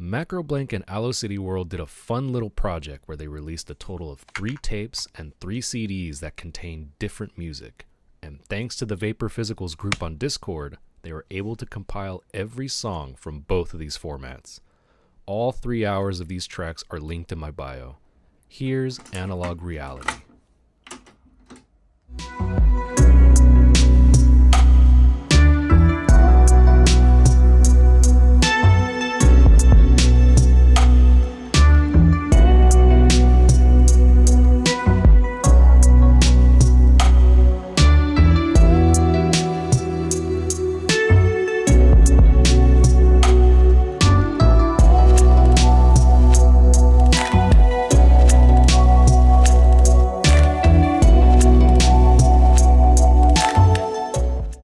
Macroblank and Allo City World did a fun little project where they released a total of three tapes and three CDs that contained different music. And thanks to the Vapor Physicals group on Discord, they were able to compile every song from both of these formats. All three hours of these tracks are linked in my bio. Here's Analog Reality.